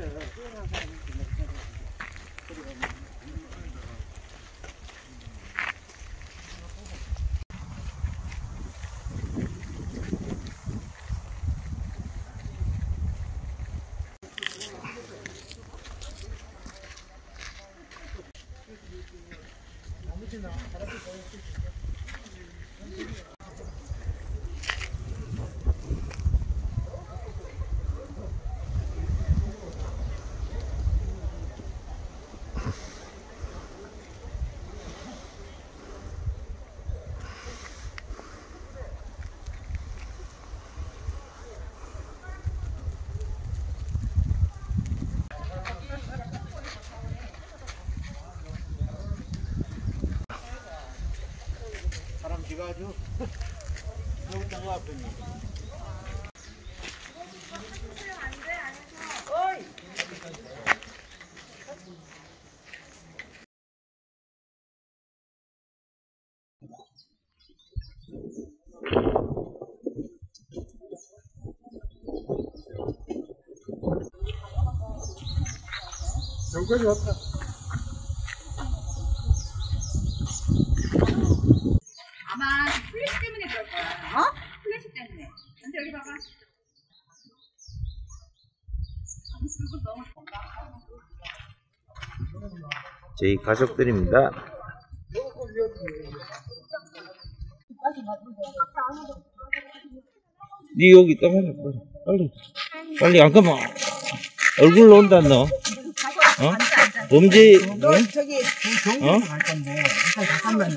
사람 비가 아주 너무 아프니. 여기까지 왔다. 여기 봐봐. 저희 가족들입니다. 니 여기 있다 말이야 빨리 빨리 빨리 안 가면 얼굴로 온다 너 어? 범죄 응? 저기 어? 잠깐만